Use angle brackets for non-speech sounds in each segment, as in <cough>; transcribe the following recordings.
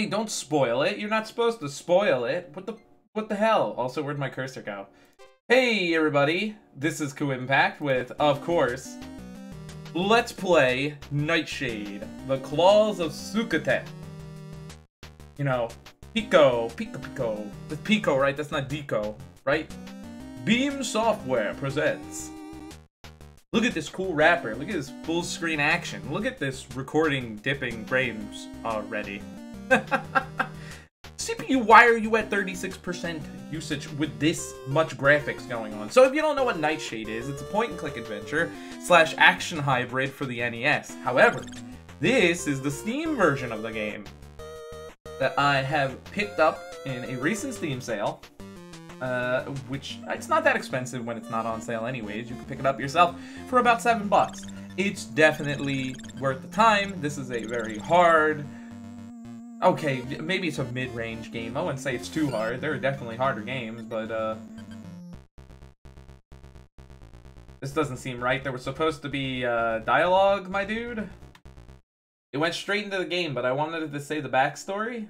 Hey, don't spoil it. You're not supposed to spoil it. What the what the hell? Also, where'd my cursor go? Hey, everybody. This is Impact with, of course, Let's Play Nightshade, The Claws of Suikotek. You know, Piko, Piko Piko. That's Piko, right? That's not Deco, right? Beam Software presents. Look at this cool wrapper. Look at this full screen action. Look at this recording dipping frames already. <laughs> CPU, why are you at 36% usage with this much graphics going on? So if you don't know what Nightshade is, it's a point-and-click adventure slash action hybrid for the NES. However, this is the Steam version of the game that I have picked up in a recent Steam sale, uh, which it's not that expensive when it's not on sale anyways. You can pick it up yourself for about seven bucks. It's definitely worth the time. This is a very hard, Okay, maybe it's a mid-range game. I wouldn't say it's too hard. There are definitely harder games, but, uh... This doesn't seem right. There was supposed to be, uh, dialogue, my dude. It went straight into the game, but I wanted to say the backstory.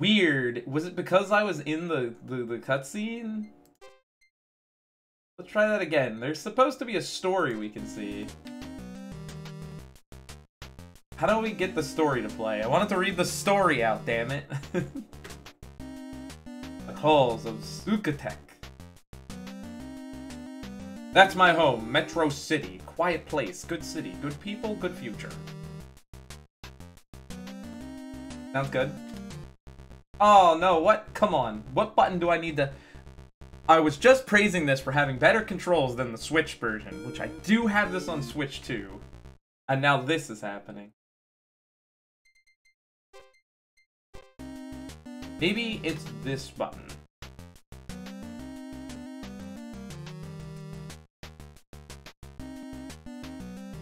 Weird. Was it because I was in the, the, the cutscene? Let's try that again. There's supposed to be a story we can see. How do we get the story to play? I wanted to read the story out, damn it. <laughs> the halls of Suikotek. That's my home, Metro City. Quiet place, good city, good people, good future. Sounds good. Oh no, what? Come on. What button do I need to... I was just praising this for having better controls than the Switch version, which I do have this on Switch too. And now this is happening. Maybe it's this button.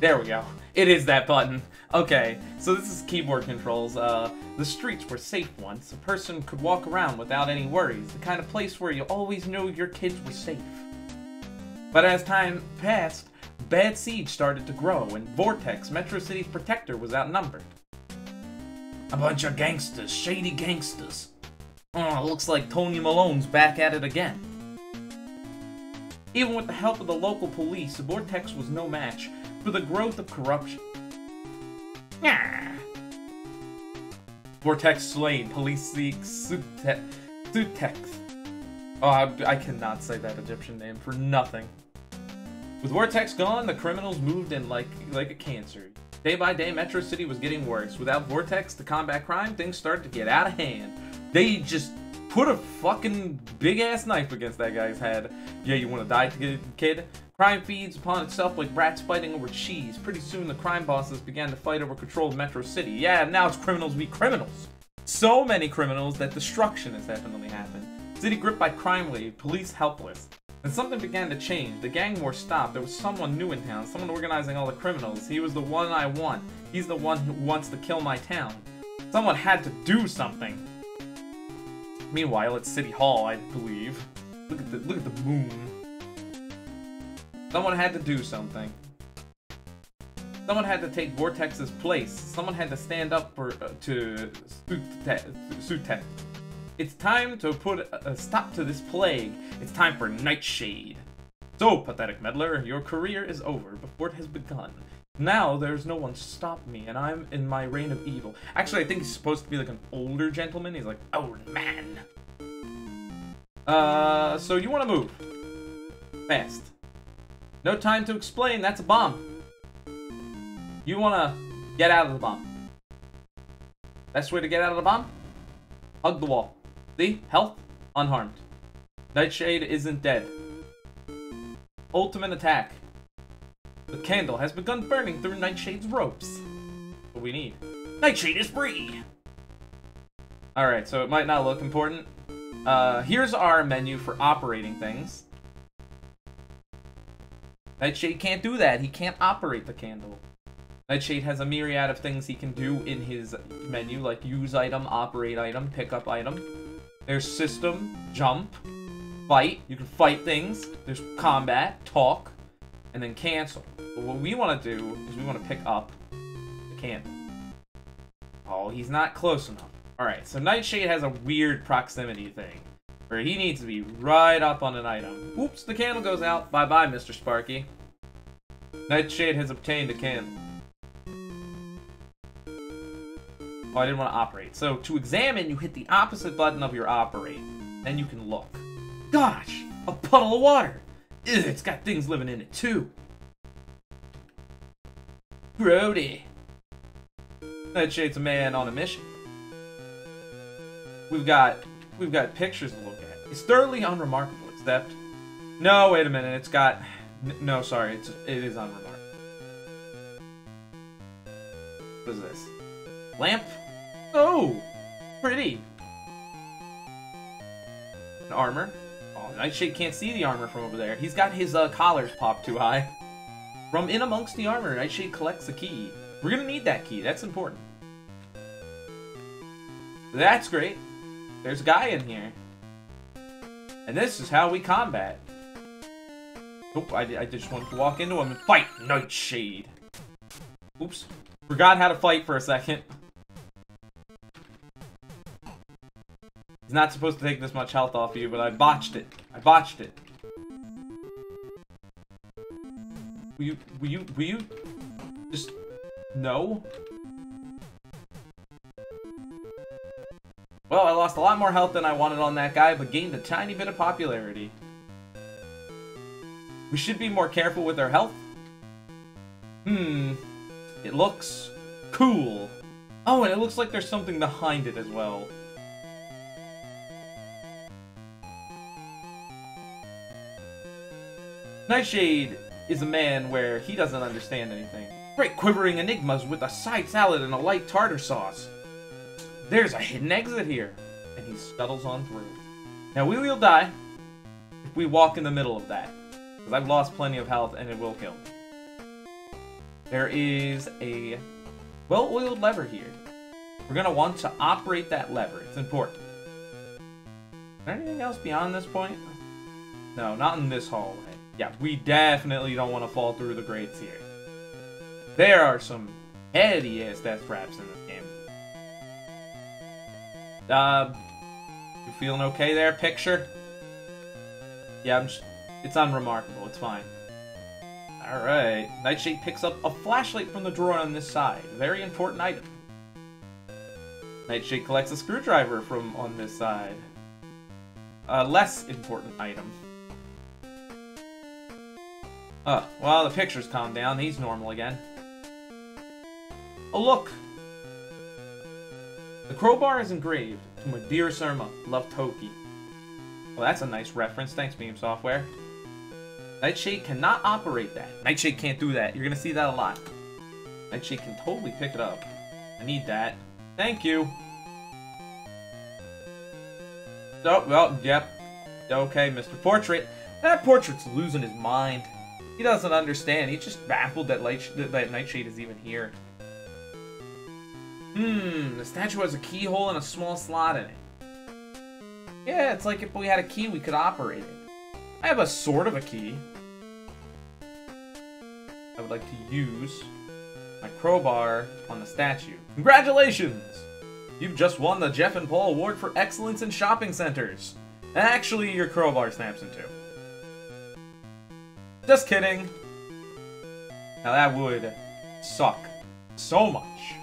There we go. It is that button. Okay, so this is keyboard controls. Uh, the streets were safe once. A person could walk around without any worries. The kind of place where you always knew your kids were safe. But as time passed, Bad Siege started to grow, and Vortex, Metro City's protector, was outnumbered. A bunch of gangsters, shady gangsters. Oh, looks like Tony Malone's back at it again. Even with the help of the local police, Vortex was no match for the growth of corruption. Yeah. Vortex slain, police seek Sutekh. Oh, I, I cannot say that Egyptian name for nothing. With Vortex gone, the criminals moved in like like a cancer. Day by day, Metro City was getting worse. Without Vortex to combat crime, things started to get out of hand. They just put a fucking big ass knife against that guy's head. Yeah, you want to die, kid? Crime feeds upon itself like rats fighting over cheese. Pretty soon, the crime bosses began to fight over control of Metro City. Yeah, now it's criminals meet criminals. So many criminals that destruction has definitely happened. City gripped by crime wave, police helpless. And something began to change. The gang war stopped. There was someone new in town, someone organizing all the criminals. He was the one I want. He's the one who wants to kill my town. Someone had to do something. Meanwhile, at City Hall, I believe. Look at the look at the moon. Someone had to do something. Someone had to take Vortex's place. Someone had to stand up for uh, to Sutekh. It's time to put a stop to this plague. It's time for Nightshade. So, pathetic meddler, your career is over before it has begun. Now there's no one to stop me, and I'm in my reign of evil. Actually, I think he's supposed to be like an older gentleman. He's like, old man. Uh, so you want to move. Fast. No time to explain, that's a bomb. You want to get out of the bomb. Best way to get out of the bomb? Hug the wall. See? Health? Unharmed. Nightshade isn't dead. Ultimate attack. The candle has begun burning through Nightshade's ropes. What we need. Nightshade is free! Alright, so it might not look important. Uh, here's our menu for operating things. Nightshade can't do that. He can't operate the candle. Nightshade has a myriad of things he can do in his menu, like use item, operate item, pick up item. There's system, jump, fight. You can fight things. There's combat, talk, and then cancel. But what we want to do is we want to pick up the candle. Oh, he's not close enough. Alright, so Nightshade has a weird proximity thing. Where he needs to be right up on an item. Oops, the candle goes out. Bye-bye, Mr. Sparky. Nightshade has obtained a candle. Oh, I didn't want to operate. So, to examine, you hit the opposite button of your operate. Then you can look. Gosh! A puddle of water! Ugh, it's got things living in it, too. Brody. Nightshade's a man on a mission. We've got we've got pictures to look at. It's thoroughly unremarkable, except no, wait a minute. It's got no, sorry. It's it is unremarkable. What is this? Lamp? Oh, pretty. An armor. Oh, Nightshade can't see the armor from over there. He's got his uh, collars popped too high. From in amongst the armor, Nightshade collects a key. We're gonna need that key. That's important. That's great. There's a guy in here. And this is how we combat. Nope, I, I just wanted to walk into him and fight Nightshade. Oops. Forgot how to fight for a second. He's not supposed to take this much health off you, but I botched it. I botched it. Will you, will you, will you just, no? Well, I lost a lot more health than I wanted on that guy, but gained a tiny bit of popularity. We should be more careful with our health. Hmm. It looks cool. Oh, and it looks like there's something behind it as well. Nightshade is a man where he doesn't understand anything. Great quivering enigmas with a side salad and a light tartar sauce. There's a hidden exit here. And he scuttles on through. Now, we will die if we walk in the middle of that. Because I've lost plenty of health and it will kill me. There is a well-oiled lever here. We're going to want to operate that lever. It's important. Is there anything else beyond this point? No, not in this hallway. Yeah, we definitely don't want to fall through the grates here. There are some heady-ass death traps in this game. Uh, you feeling okay there, picture? Yeah, I'm it's unremarkable. It's fine. Alright. Nightshade picks up a flashlight from the drawer on this side. Very important item. Nightshade collects a screwdriver from on this side. A less important item. Oh, well, the picture's calmed down. He's normal again. Oh, look! The crowbar is engraved to Madir Surma, love Toki. Well, that's a nice reference. Thanks, Beam Software. Nightshade cannot operate that. Nightshade can't do that. You're going to see that a lot. Nightshade can totally pick it up. I need that. Thank you. Oh, well, yep. Okay, Mr. Portrait. That portrait's losing his mind. He doesn't understand. He's just baffled that, Light that Nightshade is even here. Hmm, the statue has a keyhole and a small slot in it. Yeah, it's like if we had a key, we could operate it. I have a sort of a key. I would like to use my crowbar on the statue. Congratulations! You've just won the Jeff and Paul Award for Excellence in Shopping Centers. Actually, your crowbar snaps in two. Just kidding. Now that would suck so much.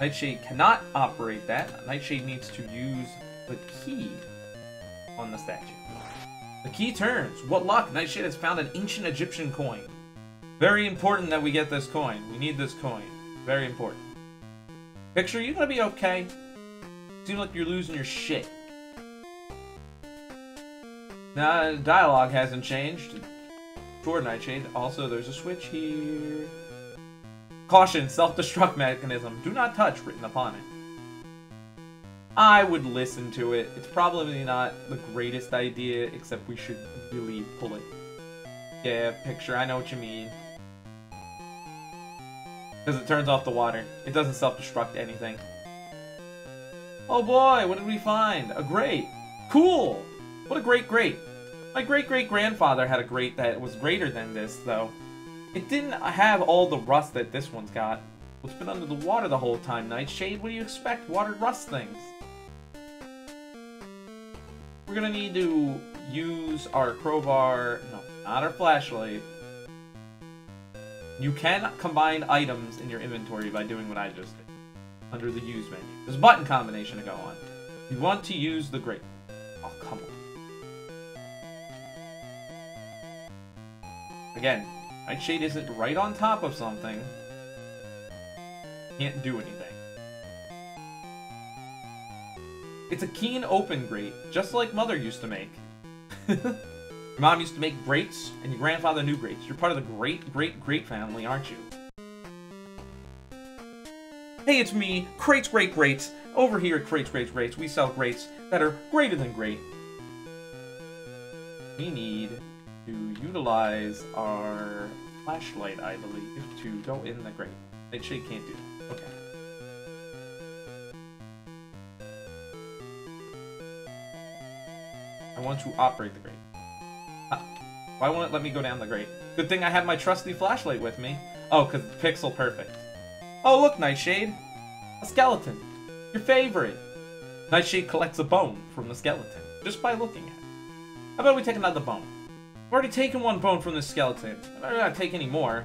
Nightshade cannot operate that. Nightshade needs to use the key on the statue. The key turns. What luck! Nightshade has found an ancient Egyptian coin. Very important that we get this coin. We need this coin. Very important. Picture, you gonna be okay? Seem like you're losing your shit. Now, dialogue hasn't changed. Sure, Nightshade. Also, there's a switch here. Caution, self-destruct mechanism. Do not touch written upon it. I would listen to it. It's probably not the greatest idea, except we should really pull it. Yeah, picture, I know what you mean. Because it turns off the water. It doesn't self-destruct anything. Oh boy, what did we find? A grate. Cool! What a great grate. My great-great-grandfather had a grate that was greater than this, though. It didn't have all the rust that this one's got. It's been under the water the whole time, Nightshade. What do you expect? Water rusts things. We're gonna need to use our crowbar... No, not our flashlight. You can combine items in your inventory by doing what I just did. Under the use menu. There's a button combination to go on. You want to use the grate. Oh, come on. Again, Nightshade isn't right on top of something. Can't do anything. It's a keen open grate, just like Mother used to make. <laughs> your mom used to make grates, and your grandfather knew grates. You're part of the great, great, great family, aren't you? Hey, it's me, Crates Great Greats. Over here at Crates Great Greats, we sell grates that are greater than great. We need to utilize our flashlight, I believe, to go in the grate. Actually, can't do that. Okay. I want to operate the grate. Ah, why won't it let me go down the grate? Good thing I have my trusty flashlight with me. Oh, because pixel perfect. Oh, look, Nightshade. A skeleton. Your favorite. Nightshade collects a bone from the skeleton, just by looking at it. How about we take another bone? Already taken one bone from the skeleton. I better not take any more.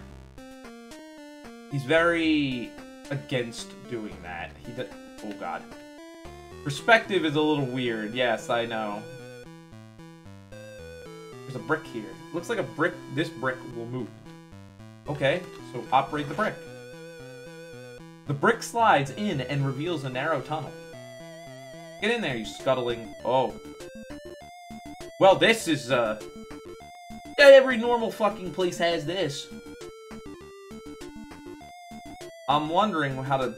He's very against doing that. He did. Oh god. Perspective is a little weird. Yes, I know. There's a brick here. Looks like a brick. This brick will move. Okay, so operate the brick. The brick slides in and reveals a narrow tunnel. Get in there, you scuttling... Oh. Well, this is, uh... Every normal fucking place has this. I'm wondering how to...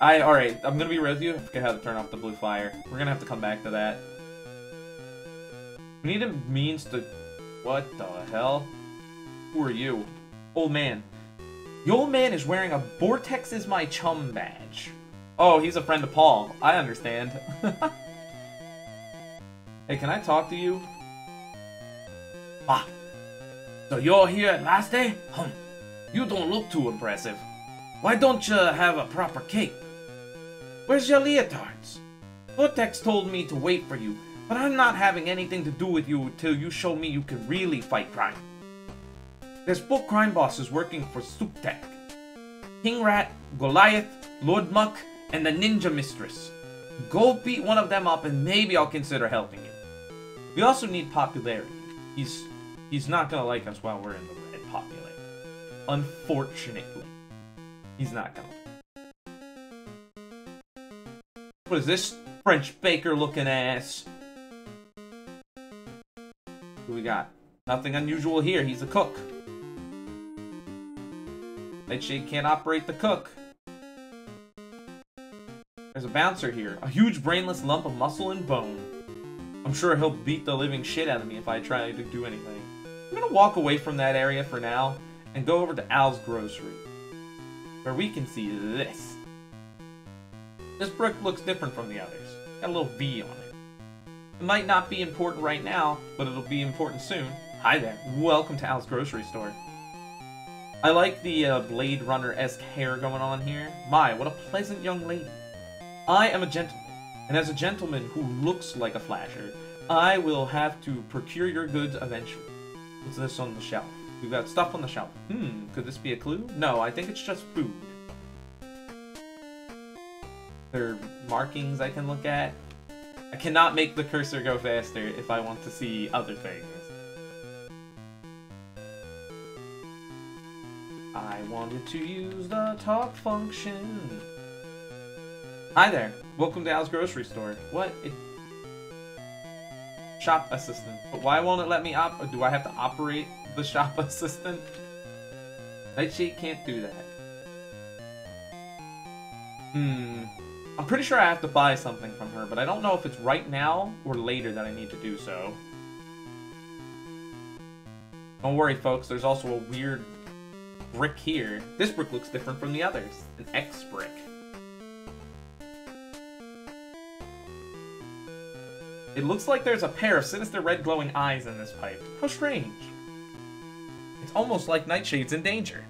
I Alright, I'm gonna be with you. I forget how to turn off the blue fire. We're gonna have to come back to that. We need a means to... What the hell? Who are you? Old man. The old man is wearing a Vortex is my chum badge. Oh, he's a friend of Paul. I understand. <laughs> hey, can I talk to you? Ah, so you're here at last day? Hum, you don't look too impressive. Why don't you have a proper cape? Where's your leotards? Vortex told me to wait for you, but I'm not having anything to do with you until you show me you can really fight crime. There's both crime bosses working for Sutekh. King Rat, Goliath, Lord Muck, and the Ninja Mistress. Go beat one of them up and maybe I'll consider helping you. We also need popularity. He's he's not gonna like us while we're in the red popularity. Unfortunately. He's not gonna. What is this French baker looking ass? Who we got? Nothing unusual here. He's a cook. Nightshade can't operate the cook. There's a bouncer here. A huge brainless lump of muscle and bone. I'm sure he'll beat the living shit out of me if I try to do anything. I'm gonna walk away from that area for now and go over to Al's grocery. Where we can see this. This brick looks different from the others. Got a little V on it. It might not be important right now, but it'll be important soon. Hi there. Welcome to Al's grocery store. I like the uh, Blade Runner-esque hair going on here. My, what a pleasant young lady. I am a gentleman, and as a gentleman who looks like a flasher, I will have to procure your goods eventually. What's this on the shelf? We've got stuff on the shelf. Hmm, could this be a clue? No, I think it's just food. There are markings I can look at. I cannot make the cursor go faster if I want to see other things. I wanted to use the talk function. Hi there. Welcome to Al's grocery store. What? It... Shop assistant. But why won't it let me op- do I have to operate the shop <laughs> assistant? Nightshade can't do that. Hmm. I'm pretty sure I have to buy something from her, but I don't know if it's right now or later that I need to do so. Don't worry, folks. There's also a weird brick here. This brick looks different from the others. An X brick. It looks like there's a pair of sinister red glowing eyes in this pipe. How strange. It's almost like Nightshade's in danger.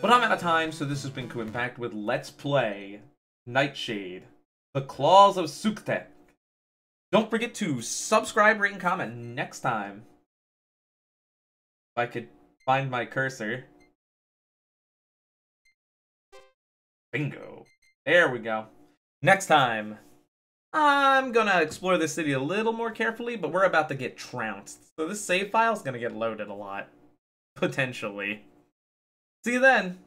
But I'm out of time, so this has been Impact with Let's Play Nightshade, The Claws of Suktek. Don't forget to subscribe, rate, and comment next time. If I could find my cursor. Bingo. There we go. Next time, I'm gonna explore this city a little more carefully, but we're about to get trounced. So this save file is gonna get loaded a lot. Potentially. See you then.